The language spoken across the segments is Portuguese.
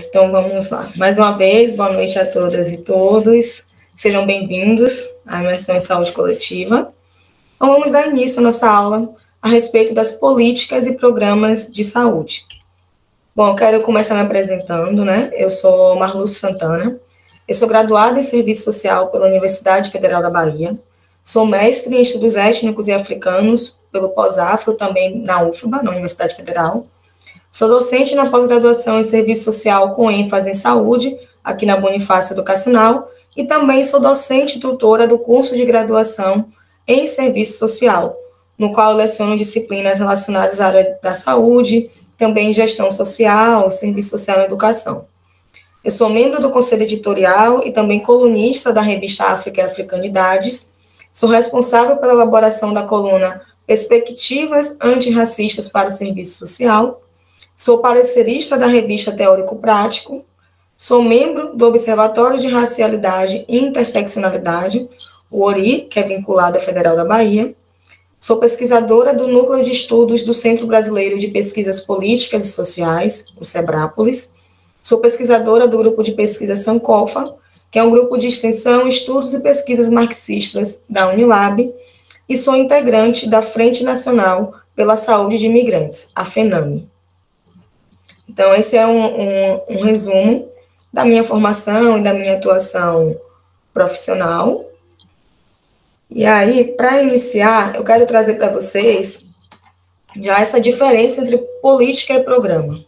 Pronto, então vamos lá. Mais uma vez, boa noite a todas e todos. Sejam bem-vindos à imersão em saúde coletiva. Então, vamos dar início à nossa aula a respeito das políticas e programas de saúde. Bom, eu quero começar me apresentando, né? Eu sou Marluce Santana, eu sou graduada em Serviço Social pela Universidade Federal da Bahia, sou mestre em Estudos Étnicos e Africanos pelo Pós-Afro, também na UFBA, na Universidade Federal, Sou docente na pós-graduação em Serviço Social com ênfase em saúde, aqui na Bonifácio Educacional, e também sou docente e tutora do curso de graduação em Serviço Social, no qual leciono disciplinas relacionadas à área da saúde, também gestão social, serviço social e educação. Eu sou membro do conselho editorial e também colunista da revista África e Africanidades. Sou responsável pela elaboração da coluna Perspectivas Antirracistas para o Serviço Social Sou parecerista da revista Teórico Prático. Sou membro do Observatório de Racialidade e Interseccionalidade, o ORI, que é vinculado à Federal da Bahia. Sou pesquisadora do Núcleo de Estudos do Centro Brasileiro de Pesquisas Políticas e Sociais, o SEBRAPOLIS. Sou pesquisadora do grupo de pesquisa Sankofa, que é um grupo de extensão, estudos e pesquisas marxistas da Unilab, e sou integrante da Frente Nacional pela Saúde de Imigrantes, a FENAMI. Então, esse é um, um, um resumo da minha formação e da minha atuação profissional. E aí, para iniciar, eu quero trazer para vocês já essa diferença entre política e programa.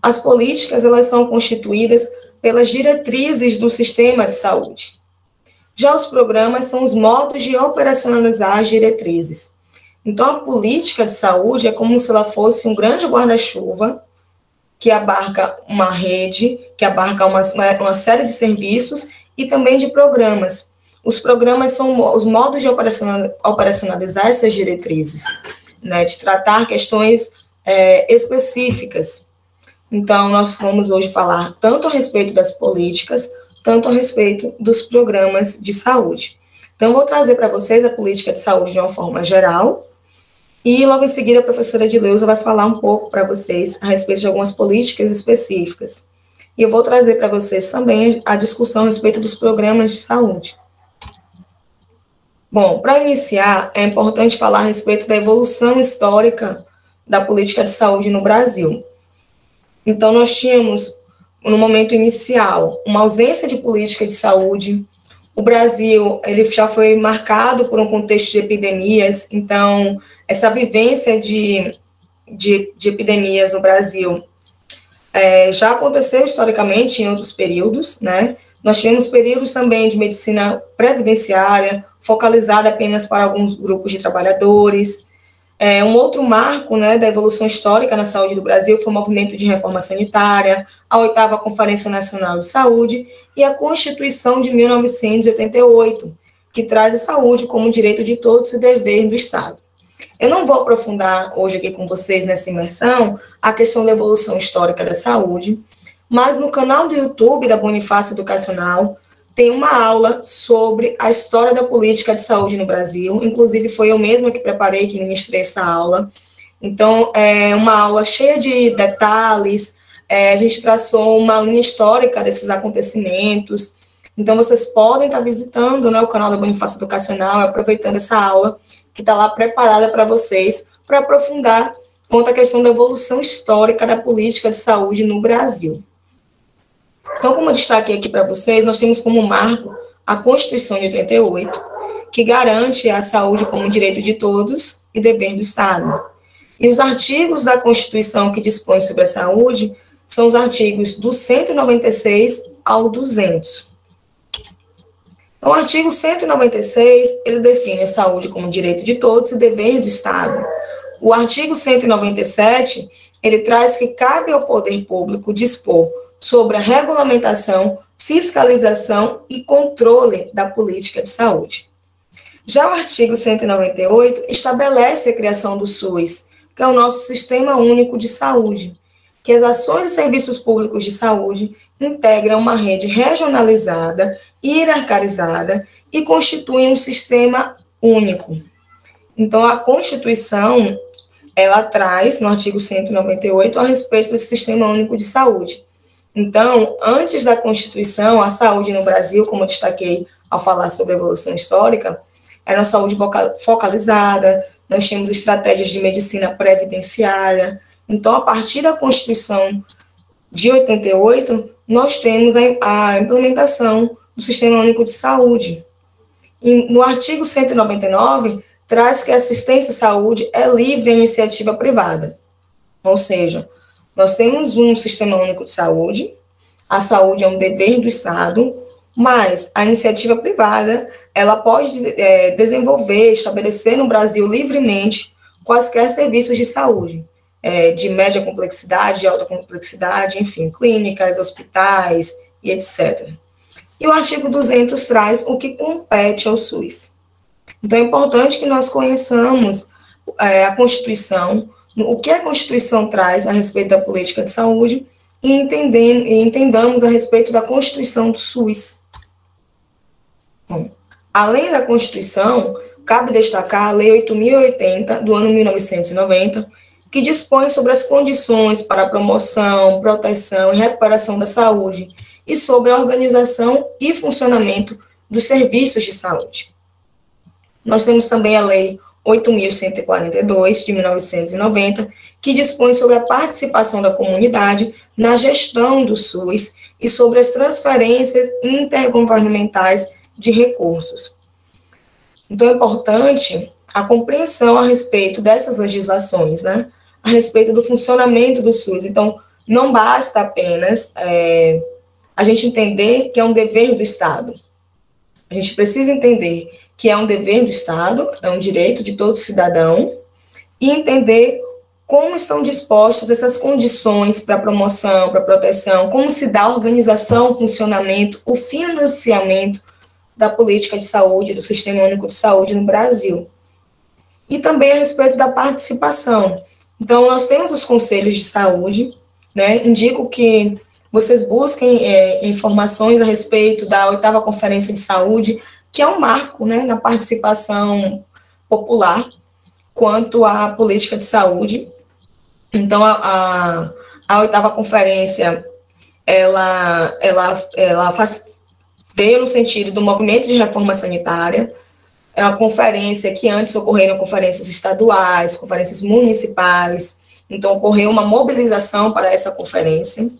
As políticas, elas são constituídas pelas diretrizes do sistema de saúde. Já os programas são os modos de operacionalizar as diretrizes. Então, a política de saúde é como se ela fosse um grande guarda-chuva que abarca uma rede, que abarca uma, uma série de serviços e também de programas. Os programas são os modos de operacionalizar essas diretrizes, né, de tratar questões é, específicas. Então, nós vamos hoje falar tanto a respeito das políticas, tanto a respeito dos programas de saúde. Então, vou trazer para vocês a política de saúde de uma forma geral, e logo em seguida a professora Edileuza vai falar um pouco para vocês a respeito de algumas políticas específicas. E eu vou trazer para vocês também a discussão a respeito dos programas de saúde. Bom, para iniciar, é importante falar a respeito da evolução histórica da política de saúde no Brasil. Então, nós tínhamos, no momento inicial, uma ausência de política de saúde, o Brasil ele já foi marcado por um contexto de epidemias, então essa vivência de, de, de epidemias no Brasil é, já aconteceu historicamente em outros períodos, né? Nós tivemos períodos também de medicina previdenciária, focalizada apenas para alguns grupos de trabalhadores, é, um outro marco né, da evolução histórica na saúde do Brasil foi o movimento de reforma sanitária, a oitava Conferência Nacional de Saúde e a Constituição de 1988, que traz a saúde como direito de todos e dever do Estado. Eu não vou aprofundar hoje aqui com vocês nessa imersão a questão da evolução histórica da saúde, mas no canal do YouTube da Bonifácio Educacional tem uma aula sobre a história da política de saúde no Brasil. Inclusive, foi eu mesma que preparei, que ministrei essa aula. Então, é uma aula cheia de detalhes. É, a gente traçou uma linha histórica desses acontecimentos. Então, vocês podem estar visitando né, o canal da Bonifácio Educacional, aproveitando essa aula que está lá preparada para vocês, para aprofundar quanto à questão da evolução histórica da política de saúde no Brasil. Então, como eu destaquei aqui para vocês, nós temos como marco a Constituição de 88, que garante a saúde como direito de todos e dever do Estado. E os artigos da Constituição que dispõem sobre a saúde são os artigos do 196 ao 200. Então, o artigo 196, ele define a saúde como direito de todos e dever do Estado. O artigo 197, ele traz que cabe ao poder público dispor sobre a regulamentação, fiscalização e controle da política de saúde. Já o artigo 198 estabelece a criação do SUS, que é o nosso Sistema Único de Saúde, que as ações e serviços públicos de saúde integram uma rede regionalizada hierarquizada e constituem um sistema único. Então, a Constituição, ela traz, no artigo 198, a respeito do Sistema Único de Saúde, Então, antes da Constituição, a saúde no Brasil, como eu destaquei ao falar sobre a evolução histórica, era uma saúde focalizada, nós tínhamos estratégias de medicina previdenciária. Então, a partir da Constituição de 88, nós temos a, implementação do Sistema Único de Saúde. E no artigo 199, traz que a assistência à saúde é livre à iniciativa privada. Ou seja, nós temos um Sistema Único de Saúde, a saúde é um dever do Estado, mas a iniciativa privada ela pode é, desenvolver, estabelecer no Brasil livremente quaisquer serviços de saúde, é, de média complexidade, de alta complexidade, enfim, clínicas, hospitais e etc. E o artigo 200 traz o que compete ao SUS. Então é importante que nós conheçamos é, a Constituição, o que a Constituição traz a respeito da política de saúde e, entendem, e entendamos a respeito da Constituição do SUS. Bom, além da Constituição, cabe destacar a Lei 8.080, do ano 1990, que dispõe sobre as condições para a promoção, proteção e recuperação da saúde e sobre a organização e funcionamento dos serviços de saúde. Nós temos também a Lei 8.142, de 1990, que dispõe sobre a participação da comunidade na gestão do SUS e sobre as transferências intergovernamentais de recursos. Então, é importante a compreensão a respeito dessas legislações, né? A respeito do funcionamento do SUS. Então, não basta apenas é, a gente entender que é um dever do Estado. A gente precisa entender que é um dever do Estado, é um direito de todo cidadão, e entender como estão dispostas essas condições para promoção, para proteção, como se dá a organização, o funcionamento, o financiamento da política de saúde, do Sistema Único de Saúde no Brasil. E também a respeito da participação. Então, nós temos os conselhos de saúde, né? Indico que vocês busquem é, informações a respeito da oitava Conferência de Saúde, que é um marco né, na participação popular quanto à política de saúde. Então, a, a, a oitava conferência, ela, ela, ela faz, veio no sentido do movimento de reforma sanitária, é uma conferência que antes ocorreram conferências estaduais, conferências municipais, então ocorreu uma mobilização para essa conferência.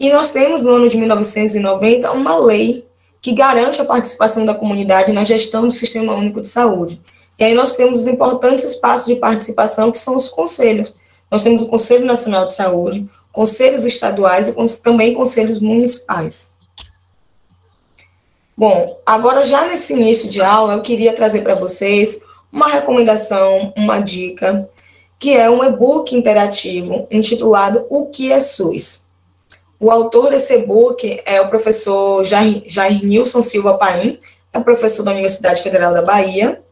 E nós temos no ano de 1990 uma lei que garante a participação da comunidade na gestão do Sistema Único de Saúde. E aí nós temos os importantes espaços de participação, que são os conselhos. Nós temos o Conselho Nacional de Saúde, conselhos estaduais e também conselhos municipais. Bom, agora já nesse início de aula, eu queria trazer para vocês uma recomendação, uma dica, que é um e-book interativo intitulado O que é SUS? O autor desse e-book é o professor Jair, Jair Nilson Silva Paim, é professor da Universidade Federal da Bahia,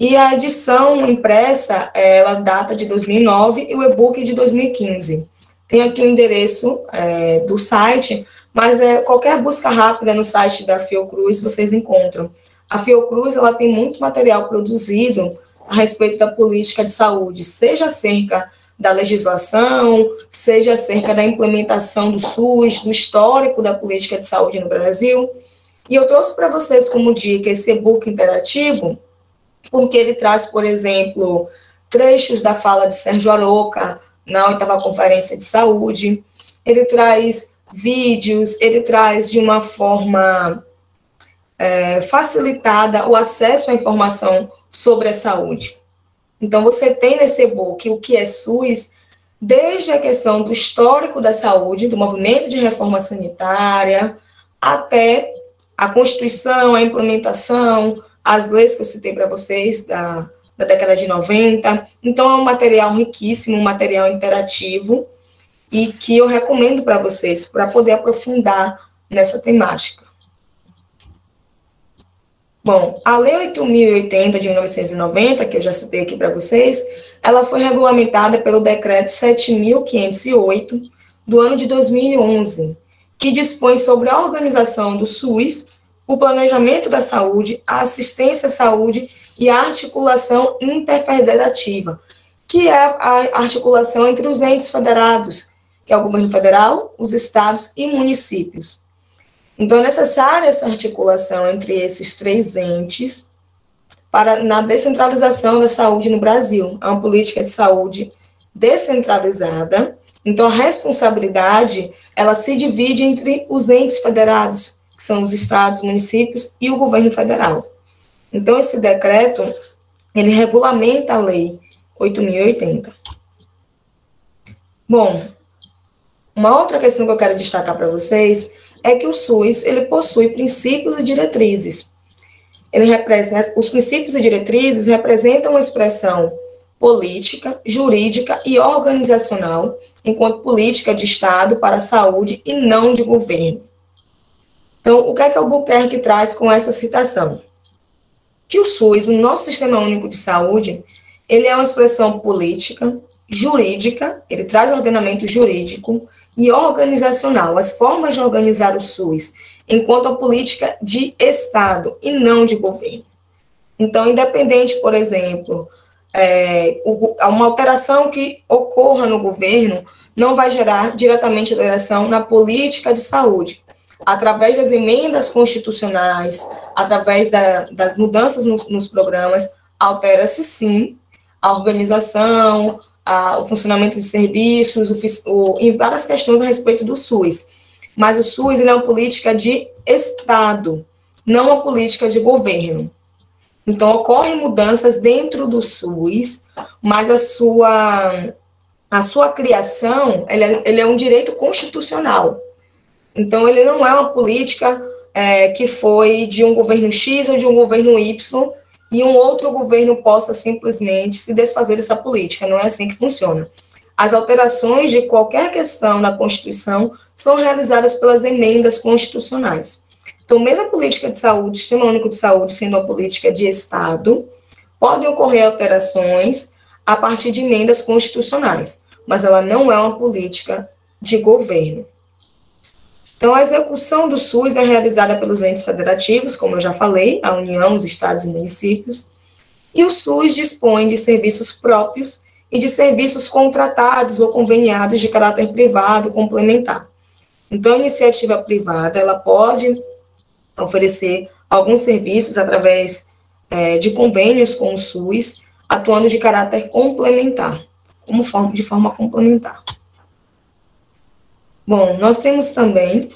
e a edição impressa, ela data de 2009 e o e-book de 2015. Tem aqui o endereço é, do site, mas é, qualquer busca rápida no site da Fiocruz vocês encontram. A Fiocruz ela tem muito material produzido a respeito da política de saúde, seja acerca da legislação, seja acerca da implementação do SUS, do histórico da política de saúde no Brasil. E eu trouxe para vocês como dica esse e-book interativo, porque ele traz, por exemplo, trechos da fala de Sérgio Aroca na oitava conferência de saúde, ele traz vídeos, ele traz de uma forma é, facilitada o acesso à informação sobre a saúde. Então, você tem nesse e-book o que é SUS, desde a questão do histórico da saúde, do movimento de reforma sanitária, até a Constituição, a implementação, as leis que eu citei para vocês da, da década de 90. Então, é um material riquíssimo, um material interativo, e que eu recomendo para vocês, para poder aprofundar nessa temática. Bom, a Lei 8.080 de 1990, que eu já citei aqui para vocês, ela foi regulamentada pelo Decreto 7.508 do ano de 2011, que dispõe sobre a organização do SUS, o planejamento da saúde, a assistência à saúde e a articulação interfederativa, que é a articulação entre os entes federados, que é o governo federal, os estados e municípios. Então, é necessária essa articulação entre esses três entes para na descentralização da saúde no Brasil. É uma política de saúde descentralizada. Então, a responsabilidade ela se divide entre os entes federados, que são os estados, municípios e o governo federal. Então, esse decreto ele regulamenta a lei 8080. Bom, uma outra questão que eu quero destacar para vocês é que o SUS ele possui princípios e diretrizes. Ele representa, os princípios e diretrizes representam uma expressão política, jurídica e organizacional enquanto política de Estado para a saúde e não de governo. Então, o que é que o Buquerque traz com essa citação? Que o SUS, o nosso Sistema Único de Saúde, ele é uma expressão política, jurídica, ele traz ordenamento jurídico, e organizacional, as formas de organizar o SUS, enquanto a política de Estado e não de governo. Então, independente, por exemplo, é, uma alteração que ocorra no governo não vai gerar diretamente alteração na política de saúde. Através das emendas constitucionais, através da, das mudanças nos, nos programas, altera-se sim a organização, a, o funcionamento de serviços, o, o, e várias questões a respeito do SUS. Mas o SUS é uma política de Estado, não uma política de governo. Então, ocorrem mudanças dentro do SUS, mas a sua, a sua criação ele é, ele é um direito constitucional. Então, ele não é uma política é, que foi de um governo X ou de um governo Y, e um outro governo possa simplesmente se desfazer dessa política. Não é assim que funciona. As alterações de qualquer questão na Constituição são realizadas pelas emendas constitucionais. Então, mesmo a política de saúde, Sistema Único de Saúde, sendo uma política de Estado, podem ocorrer alterações a partir de emendas constitucionais, mas ela não é uma política de governo. Então, a execução do SUS é realizada pelos entes federativos, como eu já falei, a União, os estados e municípios, e o SUS dispõe de serviços próprios e de serviços contratados ou conveniados de caráter privado complementar. Então, a iniciativa privada ela pode oferecer alguns serviços através é, de convênios com o SUS, atuando de caráter complementar, como forma, de forma complementar. Bom, nós temos também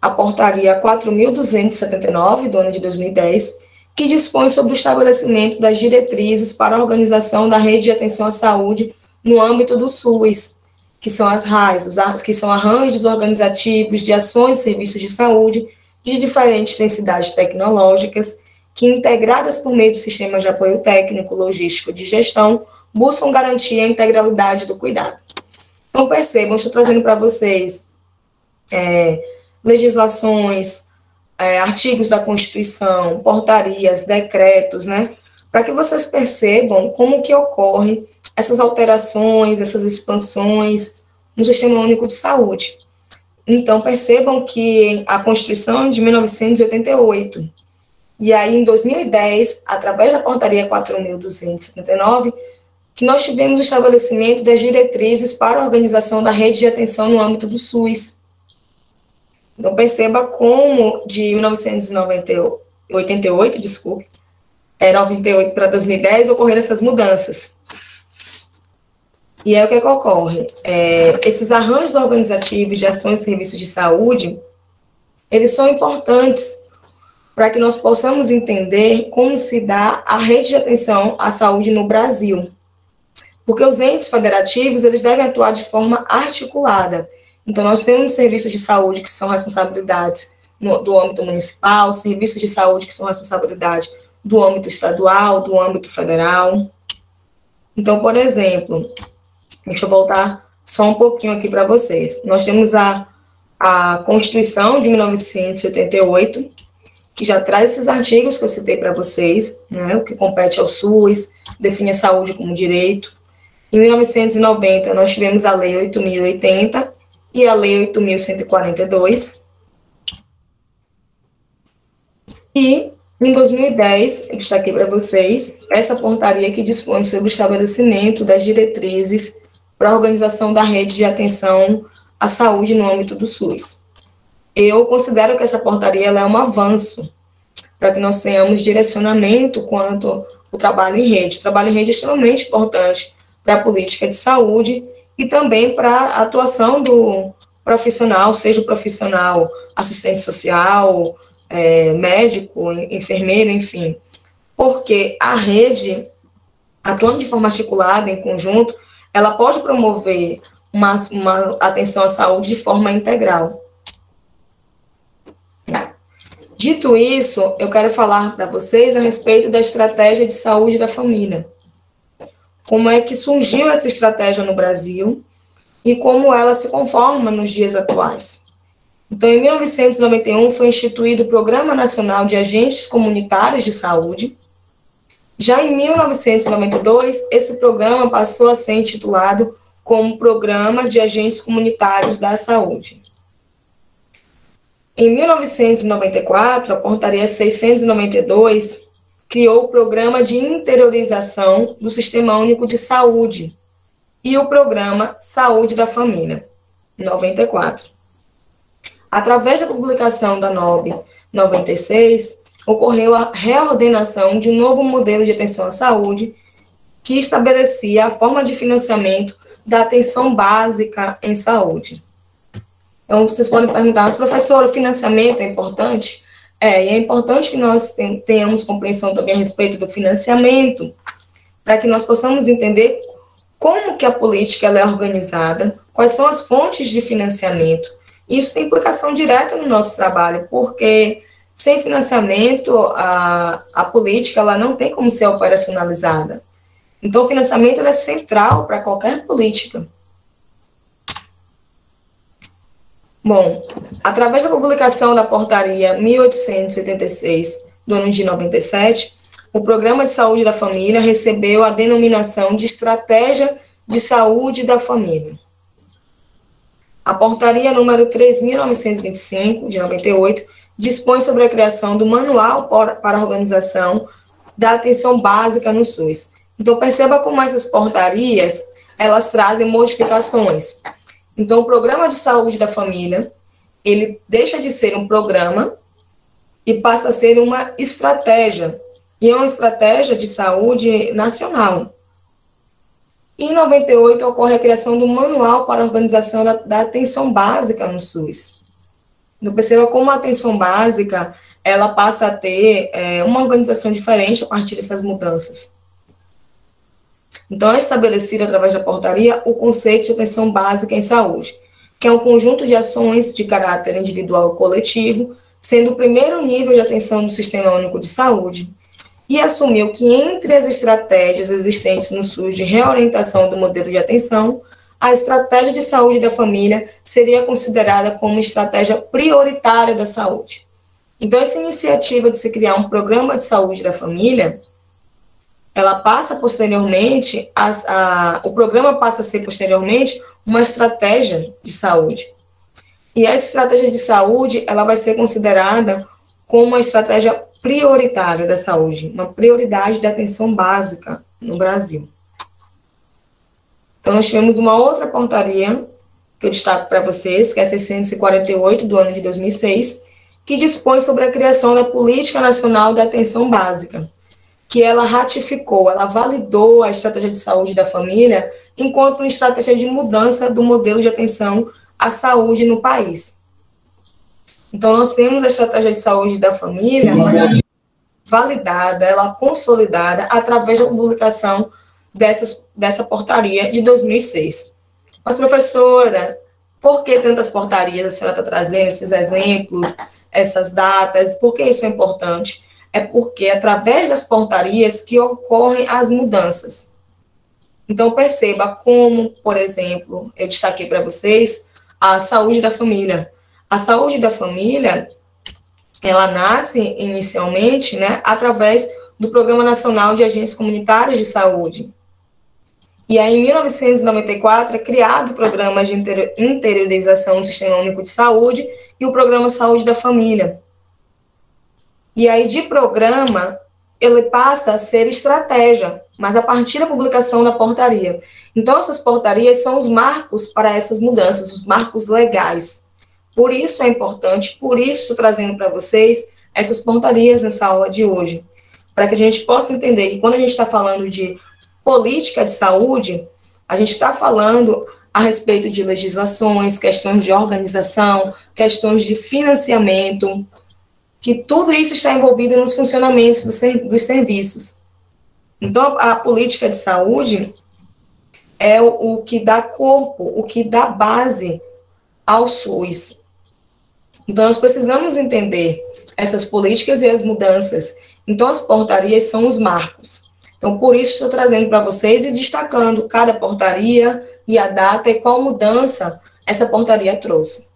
a portaria 4.279, do ano de 2010, que dispõe sobre o estabelecimento das diretrizes para a organização da rede de atenção à saúde no âmbito do SUS, que são as RAIS, que são arranjos organizativos de ações e serviços de saúde de diferentes densidades tecnológicas, que, integradas por meio de sistemas de apoio técnico, logístico e de gestão, buscam garantir a integralidade do cuidado. Então, percebam, estou trazendo para vocês é, legislações, é, artigos da Constituição, portarias, decretos, né? Para que vocês percebam como que ocorrem essas alterações, essas expansões no Sistema Único de Saúde. Então, percebam que a Constituição é de 1988, e aí em 2010, através da portaria 4.279, que nós tivemos o estabelecimento das diretrizes para a organização da rede de atenção no âmbito do SUS. Então, perceba como de 1988, desculpe, é 98 para 2010 ocorreram essas mudanças. E aí o que, é que ocorre? É, esses arranjos organizativos de ações e serviços de saúde, eles são importantes para que nós possamos entender como se dá a rede de atenção à saúde no Brasil porque os entes federativos eles devem atuar de forma articulada. Então, nós temos serviços de saúde que são responsabilidades no, do âmbito municipal, serviços de saúde que são responsabilidade do âmbito estadual, do âmbito federal. Então, por exemplo, deixa eu voltar só um pouquinho aqui para vocês. Nós temos a, a Constituição de 1988, que já traz esses artigos que eu citei para vocês, né, o que compete ao SUS, define a saúde como direito. Em 1990, nós tivemos a Lei 8.080 e a Lei 8.142. E, em 2010, eu destaquei para vocês essa portaria que dispõe sobre o estabelecimento das diretrizes para a organização da rede de atenção à saúde no âmbito do SUS. Eu considero que essa portaria é um avanço para que nós tenhamos direcionamento quanto ao trabalho em rede. O trabalho em rede é extremamente importante para a política de saúde e também para a atuação do profissional, seja o profissional assistente social, é, médico, enfermeiro, enfim. Porque a rede, atuando de forma articulada, em conjunto, ela pode promover uma, uma atenção à saúde de forma integral. Dito isso, eu quero falar para vocês a respeito da estratégia de saúde da família. Como é que surgiu essa estratégia no Brasil e como ela se conforma nos dias atuais. Então, em 1991 foi instituído o Programa Nacional de Agentes Comunitários de Saúde. Já em 1992, esse programa passou a ser intitulado como Programa de Agentes Comunitários da Saúde. Em 1994, a Portaria 692 criou o Programa de Interiorização do Sistema Único de Saúde e o Programa Saúde da Família, 94. Através da publicação da NOB 96, ocorreu a reordenação de um novo modelo de atenção à saúde que estabelecia a forma de financiamento da atenção básica em saúde. Então, vocês podem perguntar, mas professor, o financiamento é importante? É, e é importante que nós tenhamos compreensão também a respeito do financiamento, para que nós possamos entender como que a política é organizada, quais são as fontes de financiamento. Isso tem implicação direta no nosso trabalho, porque sem financiamento, a, a política ela não tem como ser operacionalizada. Então, o financiamento é central para qualquer política. Bom, através da publicação da portaria 1886 do ano de 97, o Programa de Saúde da Família recebeu a denominação de Estratégia de Saúde da Família. A portaria número 3.925, de 98, dispõe sobre a criação do Manual para a Organização da Atenção Básica no SUS. Então, perceba como essas portarias, elas trazem modificações. Então, o programa de saúde da família, ele deixa de ser um programa e passa a ser uma estratégia, e é uma estratégia de saúde nacional. Em 98 ocorre a criação do Manual para a Organização da, da Atenção Básica no SUS. Então, perceba como a atenção básica ela passa a ter é, uma organização diferente a partir dessas mudanças. Então, é estabelecido através da portaria o conceito de atenção básica em saúde, que é um conjunto de ações de caráter individual e coletivo, sendo o primeiro nível de atenção do Sistema Único de Saúde, e assumiu que entre as estratégias existentes no SUS de reorientação do modelo de atenção, a estratégia de saúde da família seria considerada como estratégia prioritária da saúde. Então, essa iniciativa de se criar um programa de saúde da família ela passa posteriormente, a, a, o programa passa a ser posteriormente uma estratégia de saúde. E essa estratégia de saúde, ela vai ser considerada como uma estratégia prioritária da saúde, uma prioridade da atenção básica no Brasil. Então, nós tivemos uma outra portaria, que eu destaco para vocês, que é a 648 do ano de 2006, que dispõe sobre a criação da Política Nacional da Atenção Básica, que ela ratificou, ela validou a estratégia de saúde da família enquanto uma estratégia de mudança do modelo de atenção à saúde no país. Então, nós temos a estratégia de saúde da família validada, ela consolidada através da publicação dessas, dessa portaria de 2006. Mas, professora, por que tantas portarias a senhora está trazendo esses exemplos, essas datas? Por que isso é importante? É porque é através das portarias que ocorrem as mudanças. Então, perceba como, por exemplo, eu destaquei para vocês a saúde da família. A saúde da família, ela nasce inicialmente, né, através do Programa Nacional de Agentes Comunitários de Saúde. E aí, em 1994, é criado o Programa de Interiorização do Sistema Único de Saúde e o Programa Saúde da Família. E aí, de programa, ele passa a ser estratégia, mas a partir da publicação da portaria. Então, essas portarias são os marcos para essas mudanças, os marcos legais. Por isso é importante, por isso trazendo para vocês essas portarias nessa aula de hoje, para que a gente possa entender que quando a gente está falando de política de saúde, a gente está falando a respeito de legislações, questões de organização, questões de financiamento, que tudo isso está envolvido nos funcionamentos do dos serviços. Então, a política de saúde é o, o, que dá corpo, o que dá base ao SUS. Então, nós precisamos entender essas políticas e as mudanças. Então, as portarias são os marcos. Então, por isso, estou trazendo para vocês e destacando cada portaria e a data e qual mudança essa portaria trouxe.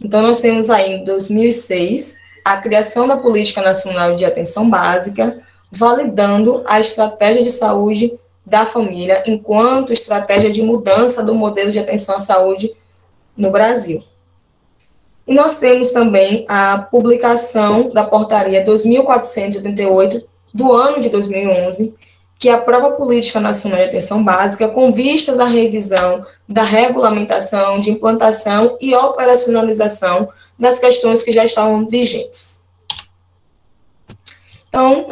Então, nós temos aí, em 2006, a criação da Política Nacional de Atenção Básica, validando a estratégia de saúde da família enquanto estratégia de mudança do modelo de atenção à saúde no Brasil. E nós temos também a publicação da portaria 2488 do ano de 2011, que aprova a Política Nacional de Atenção Básica com vistas à revisão da regulamentação, de implantação e operacionalização das questões que já estavam vigentes. Então,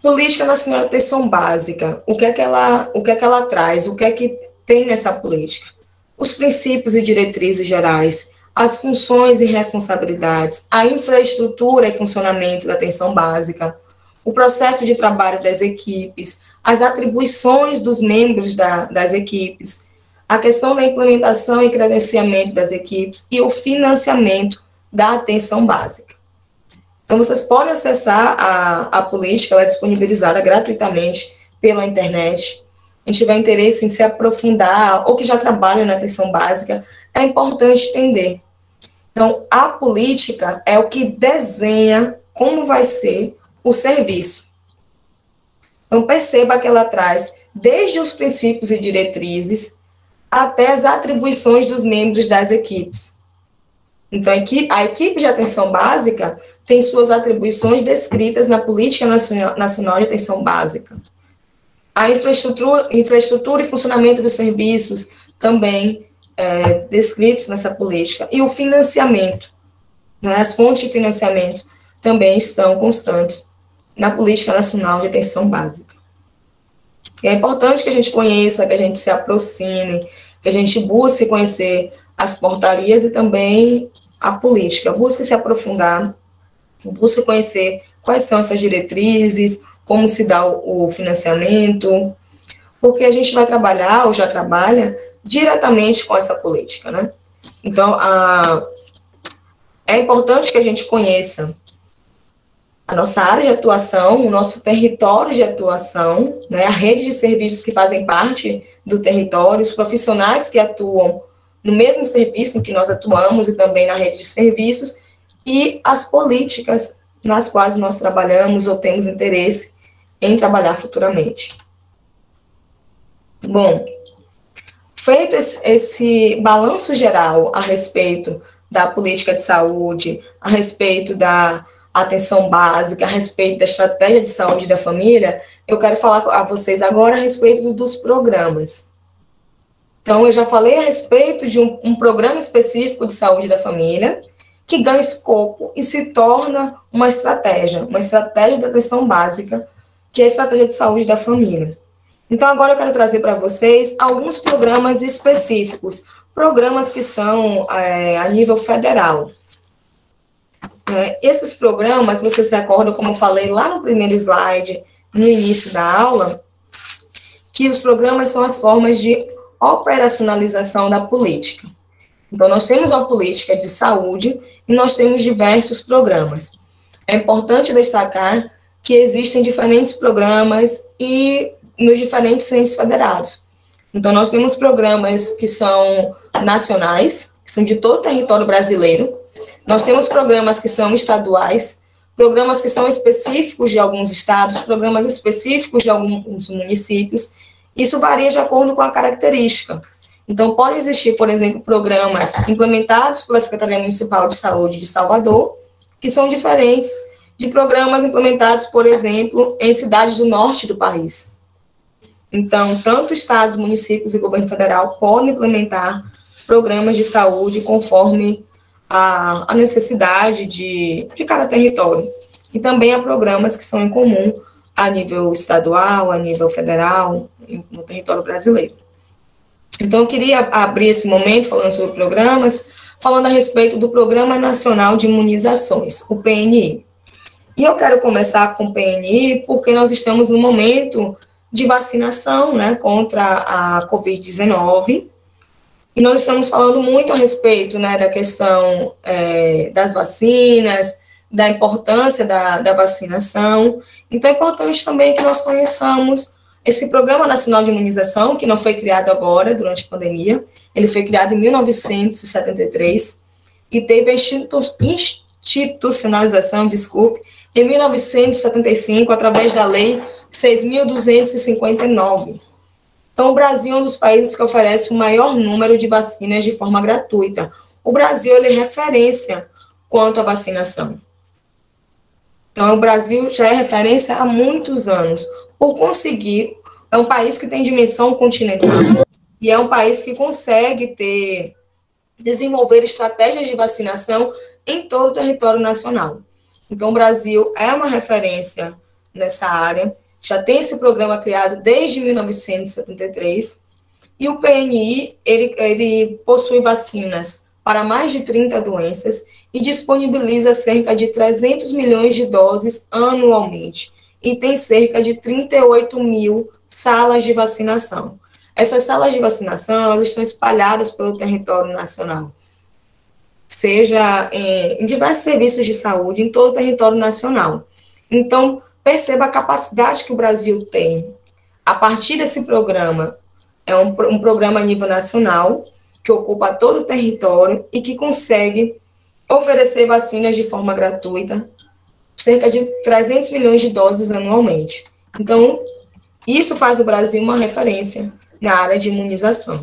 Política Nacional de Atenção Básica, o que é que ela, o que é que ela traz, o que é que tem nessa política? Os princípios e diretrizes gerais, as funções e responsabilidades, a infraestrutura e funcionamento da atenção básica, o processo de trabalho das equipes, as atribuições dos membros da, das equipes, a questão da implementação e credenciamento das equipes e o financiamento da atenção básica. Então, vocês podem acessar a, a política, ela é disponibilizada gratuitamente pela internet. Quem tiver interesse em se aprofundar ou que já trabalha na atenção básica, é importante entender. Então, a política é o que desenha como vai ser o serviço. Então, perceba que ela traz desde os princípios e diretrizes até as atribuições dos membros das equipes. Então, a equipe, a equipe de atenção básica tem suas atribuições descritas na Política Nacional de Atenção Básica. A infraestrutura, infraestrutura e funcionamento dos serviços também é, descritos nessa política. E o financiamento, né, as fontes de financiamento também estão constantes na Política Nacional de Atenção Básica. E é importante que a gente conheça, que a gente se aproxime, que a gente busque conhecer as portarias e também a política. Busque se aprofundar, busque conhecer quais são essas diretrizes, como se dá o financiamento, porque a gente vai trabalhar, ou já trabalha, diretamente com essa política, né? Então, a, é importante que a gente conheça a nossa área de atuação, o nosso território de atuação, né, a rede de serviços que fazem parte do território, os profissionais que atuam no mesmo serviço em que nós atuamos e também na rede de serviços, e as políticas nas quais nós trabalhamos ou temos interesse em trabalhar futuramente. Bom, feito esse, balanço geral a respeito da política de saúde, a respeito da atenção básica, a respeito da estratégia de saúde da família, eu quero falar a vocês agora a respeito dos programas. Então, eu já falei a respeito de um, um programa específico de saúde da família, que ganha escopo e se torna uma estratégia, uma estratégia de atenção básica, que é a estratégia de saúde da família. Então, agora eu quero trazer para vocês alguns programas específicos, programas que são é, a nível federal. É, esses programas, você se acorda, como eu falei lá no primeiro slide, no início da aula, que os programas são as formas de operacionalização da política. Então, nós temos uma política de saúde e nós temos diversos programas. É importante destacar que existem diferentes programas e nos diferentes centros federados. Então, nós temos programas que são nacionais, que são de todo o território brasileiro, nós temos programas que são estaduais, programas que são específicos de alguns estados, programas específicos de alguns municípios. Isso varia de acordo com a característica. Então, pode existir, por exemplo, programas implementados pela Secretaria Municipal de Saúde de Salvador, que são diferentes de programas implementados, por exemplo, em cidades do norte do país. Então, tanto estados, municípios e governo federal podem implementar programas de saúde conforme a, a necessidade de, de cada território. E também há programas que são em comum a nível estadual, a nível federal, no território brasileiro. Então, eu queria abrir esse momento falando sobre programas, falando a respeito do Programa Nacional de Imunizações, o PNI. E eu quero começar com o PNI porque nós estamos no momento de vacinação né, contra a Covid-19. E nós estamos falando muito a respeito né, da questão é, das vacinas, da importância da, da vacinação. Então, é importante também que nós conheçamos esse Programa Nacional de Imunização, que não foi criado agora, durante a pandemia, ele foi criado em 1973 e teve a institucionalização, desculpe, em 1975, através da Lei 6.259. Então, o Brasil é um dos países que oferece o maior número de vacinas de forma gratuita. O Brasil é referência quanto à vacinação. Então, o Brasil já é referência há muitos anos, por conseguir, é um país que tem dimensão continental e é um país que consegue ter, desenvolver estratégias de vacinação em todo o território nacional. Então, o Brasil é uma referência nessa área, já tem esse programa criado desde 1973, e o PNI, ele, ele possui vacinas para mais de 30 doenças e disponibiliza cerca de 300 milhões de doses anualmente, e tem cerca de 38 mil salas de vacinação. Essas salas de vacinação elas estão espalhadas pelo território nacional, seja em, em diversos serviços de saúde em todo o território nacional. Então, perceba a capacidade que o Brasil tem. A partir desse programa, é um, um programa a nível nacional, que ocupa todo o território e que consegue oferecer vacinas de forma gratuita, cerca de 300 milhões de doses anualmente. Então, isso faz do Brasil uma referência na área de imunização.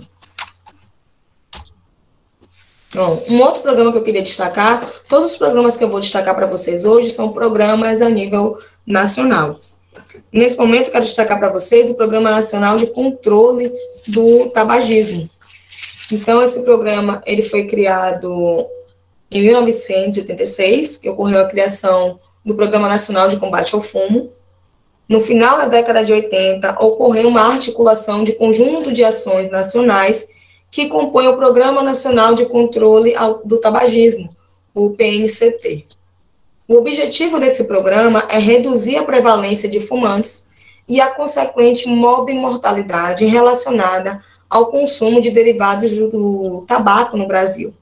Bom, um outro programa que eu queria destacar, todos os programas que eu vou destacar para vocês hoje são programas a nível nacional. Nesse momento, quero destacar para vocês o Programa Nacional de Controle do Tabagismo. Então, esse programa ele foi criado em 1986, que ocorreu a criação do Programa Nacional de Combate ao Fumo, no final da década de 80, ocorreu uma articulação de conjunto de ações nacionais que compõe o Programa Nacional de Controle do Tabagismo, o PNCT. O objetivo desse programa é reduzir a prevalência de fumantes e a consequente mortalidade relacionada ao consumo de derivados do, do tabaco no Brasil.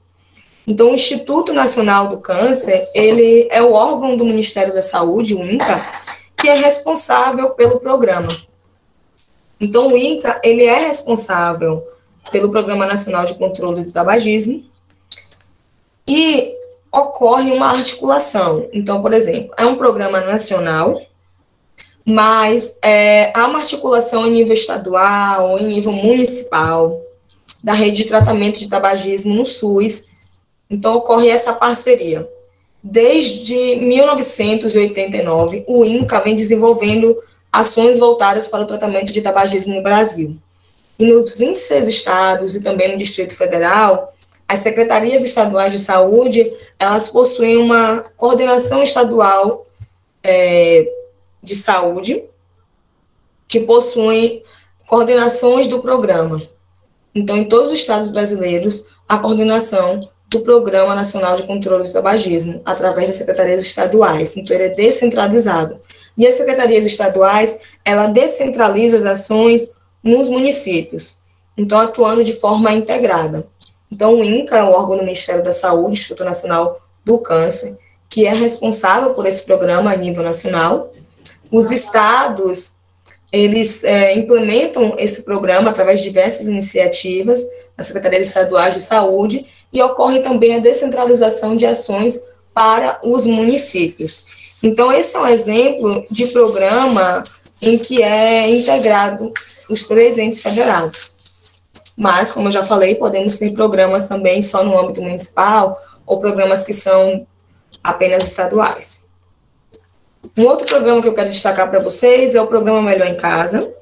Então, o Instituto Nacional do Câncer, ele é o órgão do Ministério da Saúde, o INCA, que é responsável pelo programa. Então, o INCA, ele é responsável pelo Programa Nacional de Controle do Tabagismo e ocorre uma articulação. Então, por exemplo, é um programa nacional, mas é, há uma articulação em nível estadual, em nível municipal, da rede de tratamento de tabagismo no SUS. Então, ocorre essa parceria. Desde 1989, o INCA vem desenvolvendo ações voltadas para o tratamento de tabagismo no Brasil. E nos 26 estados e também no Distrito Federal, as secretarias estaduais de saúde, elas possuem uma coordenação estadual é, de saúde, que possuem coordenações do programa. Então, em todos os estados brasileiros, a coordenação do Programa Nacional de Controle do Tabagismo, através das secretarias estaduais. Então, ele é descentralizado. E as secretarias estaduais, ela descentraliza as ações nos municípios, então atuando de forma integrada. Então, o INCA é o órgão do Ministério da Saúde, Instituto Nacional do Câncer, que é responsável por esse programa a nível nacional. Os estados, eles é, implementam esse programa através de diversas iniciativas, as secretarias estaduais de saúde, e ocorre também a descentralização de ações para os municípios. Então, esse é um exemplo de programa em que é integrado os três entes federados. Mas, como eu já falei, podemos ter programas também só no âmbito municipal ou programas que são apenas estaduais. Um outro programa que eu quero destacar para vocês é o programa Melhor em Casa,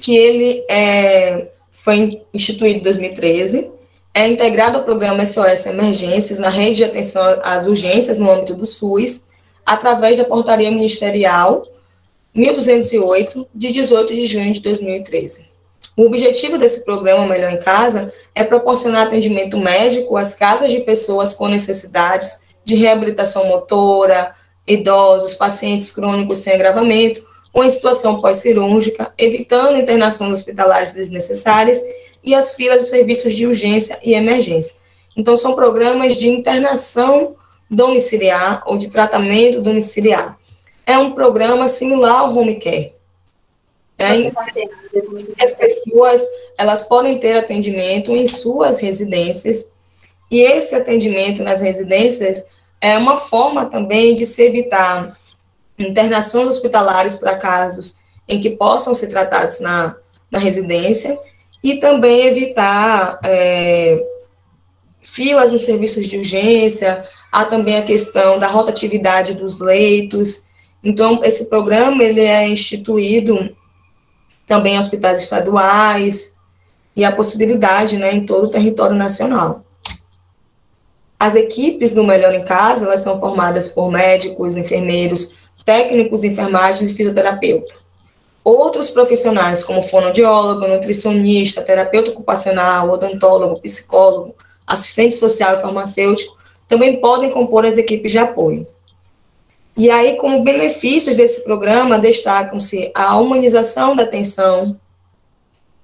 que ele é, foi instituído em 2013, é integrado ao programa SOS Emergências na rede de atenção às urgências no âmbito do SUS, através da portaria ministerial 1208, de 18 de junho de 2013. O objetivo desse programa Melhor em Casa é proporcionar atendimento médico às casas de pessoas com necessidades de reabilitação motora, idosos, pacientes crônicos sem agravamento ou em situação pós-cirúrgica, evitando internações hospitalares desnecessárias e as filas dos serviços de urgência e emergência. Então, são programas de internação domiciliar ou de tratamento domiciliar. É um programa similar ao home care. É, as pessoas elas podem ter atendimento em suas residências e esse atendimento nas residências é uma forma também de se evitar internações hospitalares para casos em que possam ser tratados na, na residência e também evitar é, filas nos serviços de urgência, há também a questão da rotatividade dos leitos. Então, esse programa ele é instituído também em hospitais estaduais e a possibilidade né, em todo o território nacional. As equipes do Melhor em Casa, elas são formadas por médicos, enfermeiros, técnicos, enfermagens e fisioterapeuta. Outros profissionais, como fonoaudiólogo, nutricionista, terapeuta ocupacional, odontólogo, psicólogo, assistente social e farmacêutico, também podem compor as equipes de apoio. E aí, como benefícios desse programa, destacam-se a humanização da atenção,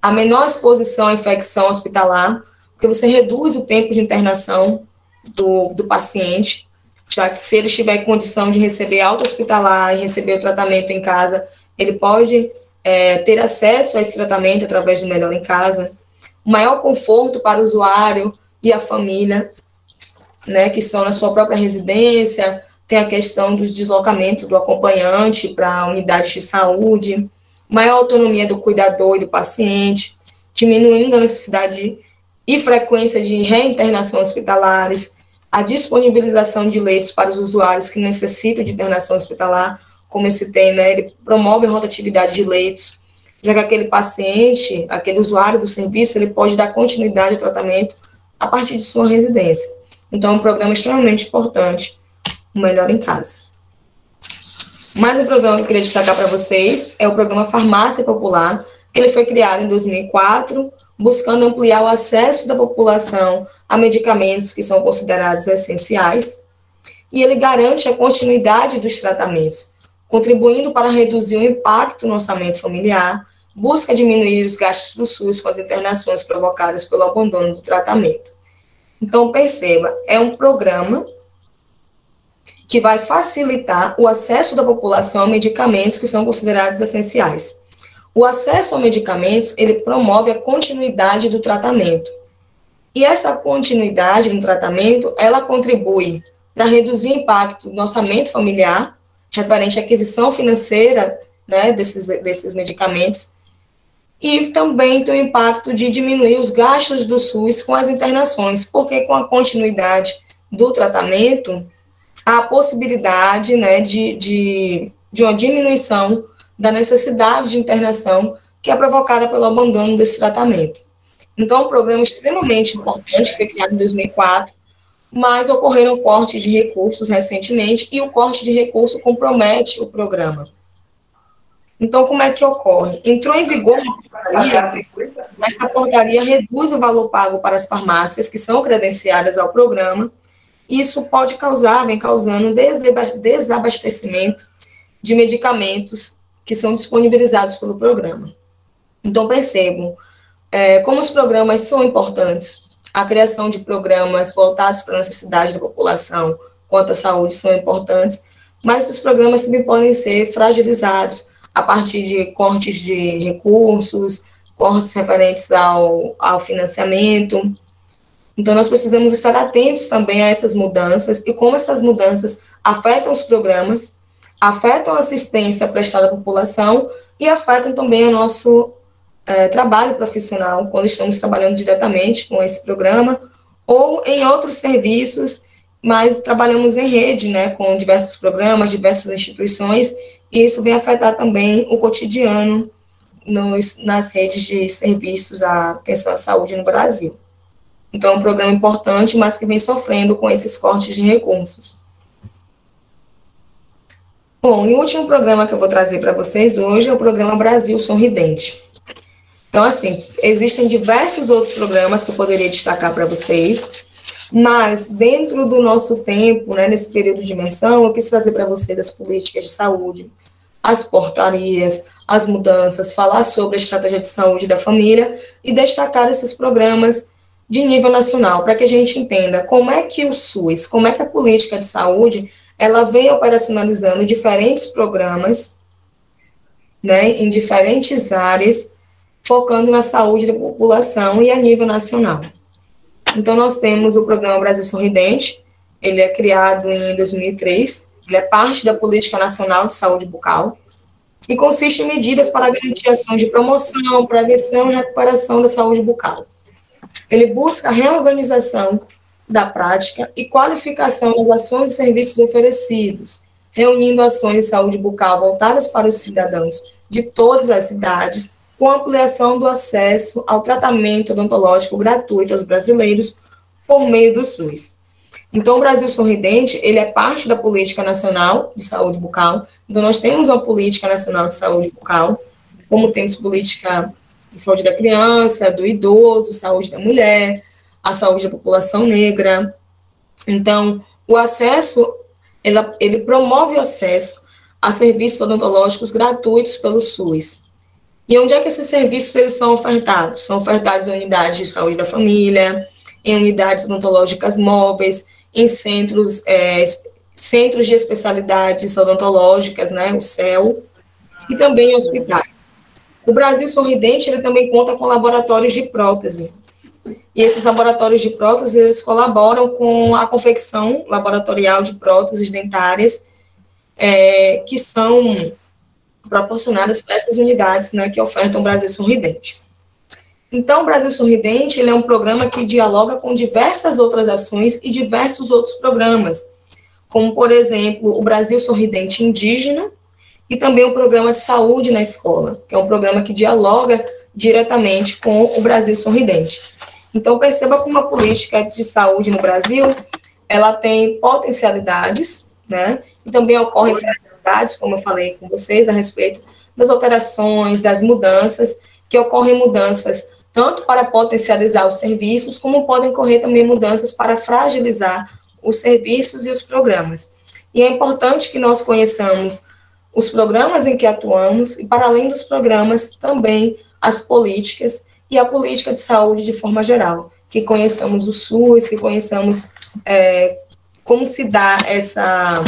a menor exposição à infecção hospitalar, porque você reduz o tempo de internação do, do paciente, já que se ele estiver em condição de receber alta hospitalar e receber o tratamento em casa, ele pode é, ter acesso a esse tratamento através do Melhor em Casa, maior conforto para o usuário e a família, né, que estão na sua própria residência, tem a questão dos deslocamentos do acompanhante para a unidade de saúde, maior autonomia do cuidador e do paciente, diminuindo a necessidade e frequência de reinternação hospitalares, a disponibilização de leitos para os usuários que necessitam de internação hospitalar, como esse tem, né, ele promove a rotatividade de leitos, já que aquele paciente, aquele usuário do serviço, ele pode dar continuidade ao tratamento a partir de sua residência. Então, é um programa extremamente importante, o Melhor em Casa. Mais um programa que eu queria destacar para vocês é o programa Farmácia Popular, que ele foi criado em 2004 buscando ampliar o acesso da população a medicamentos que são considerados essenciais, e ele garante a continuidade dos tratamentos, contribuindo para reduzir o impacto no orçamento familiar, busca diminuir os gastos do SUS com as internações provocadas pelo abandono do tratamento. Então, perceba, é um programa que vai facilitar o acesso da população a medicamentos que são considerados essenciais. O acesso a medicamentos, ele promove a continuidade do tratamento. E essa continuidade no tratamento, ela contribui para reduzir o impacto no orçamento familiar, referente à aquisição financeira né, desses, desses medicamentos, e também tem o impacto de diminuir os gastos do SUS com as internações, porque com a continuidade do tratamento, há a possibilidade né, de, de, de uma diminuição da necessidade de internação que é provocada pelo abandono desse tratamento. Então, um programa extremamente importante, que foi criado em 2004, mas ocorreram cortes de recursos recentemente e o corte de recurso compromete o programa. Então, como é que ocorre? Entrou em vigor uma portaria, essa portaria reduz o valor pago para as farmácias que são credenciadas ao programa, isso pode causar, vem causando desabastecimento de medicamentos que são disponibilizados pelo programa. Então, percebam é, como os programas são importantes. A criação de programas voltados para a necessidade da população quanto à saúde são importantes, mas os programas também podem ser fragilizados a partir de cortes de recursos, cortes referentes ao, ao financiamento. Então, nós precisamos estar atentos também a essas mudanças e como essas mudanças afetam os programas afetam a assistência prestada à população e afetam também o nosso é, trabalho profissional, quando estamos trabalhando diretamente com esse programa, ou em outros serviços mas trabalhamos em rede, né, com diversos programas, diversas instituições, e isso vem afetar também o cotidiano nos, nas redes de serviços à atenção à saúde no Brasil. Então, é um programa importante, mas que vem sofrendo com esses cortes de recursos. Bom, e o último programa que eu vou trazer para vocês hoje é o programa Brasil Sorridente. Então, assim, existem diversos outros programas que eu poderia destacar para vocês, mas dentro do nosso tempo, né, nesse período de imersão, eu quis trazer para vocês as políticas de saúde, as portarias, as mudanças, falar sobre a estratégia de saúde da família e destacar esses programas de nível nacional, para que a gente entenda como é que o SUS, como é que a política de saúde, ela vem operacionalizando diferentes programas, né, em diferentes áreas, focando na saúde da população e a nível nacional. Então, nós temos o programa Brasil Sorridente, ele é criado em 2003, ele é parte da Política Nacional de Saúde Bucal, e consiste em medidas para garantir ações de promoção, prevenção e recuperação da saúde bucal. Ele busca a reorganização da prática e qualificação das ações e serviços oferecidos, reunindo ações de saúde bucal voltadas para os cidadãos de todas as idades, com ampliação do acesso ao tratamento odontológico gratuito aos brasileiros por meio do SUS. Então, o Brasil Sorridente, ele é parte da Política Nacional de Saúde Bucal. Então, nós temos uma Política Nacional de Saúde Bucal, como temos política de saúde da criança, do idoso, saúde da mulher, a saúde da população negra. Então, o acesso, ele, ele promove o acesso a serviços odontológicos gratuitos pelo SUS. E onde é que esses serviços eles são ofertados? São ofertados em unidades de saúde da família, em unidades odontológicas móveis, em centros, é, centros de especialidades odontológicas, né, o CEL, e também em hospitais. O Brasil Sorridente ele também conta com laboratórios de prótese. E esses laboratórios de prótese eles colaboram com a confecção laboratorial de próteses dentárias é, que são proporcionadas para essas unidades né, que ofertam o Brasil Sorridente. Então, o Brasil Sorridente é um programa que dialoga com diversas outras ações e diversos outros programas, como, por exemplo, o Brasil Sorridente Indígena e também o Programa de Saúde na Escola, que é um programa que dialoga diretamente com o Brasil Sorridente. Então, perceba como a política de saúde no Brasil, ela tem potencialidades, né, e também ocorrem como eu falei com vocês, a respeito das alterações, das mudanças, que ocorrem mudanças tanto para potencializar os serviços, como podem ocorrer também mudanças para fragilizar os serviços e os programas. E é importante que nós conheçamos os programas em que atuamos e, para além dos programas, também as políticas e a política de saúde de forma geral, que conheçamos o SUS, que conheçamos é, como se dá essa,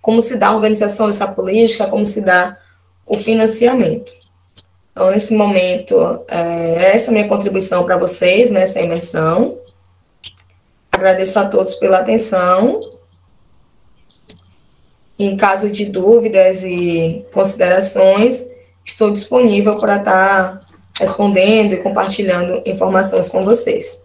como se dá a organização dessa política, como se dá o financiamento. Então, nesse momento, é, essa é a minha contribuição para vocês nessa imersão. Agradeço a todos pela atenção. Em caso de dúvidas e considerações, estou disponível para estar respondendo e compartilhando informações com vocês.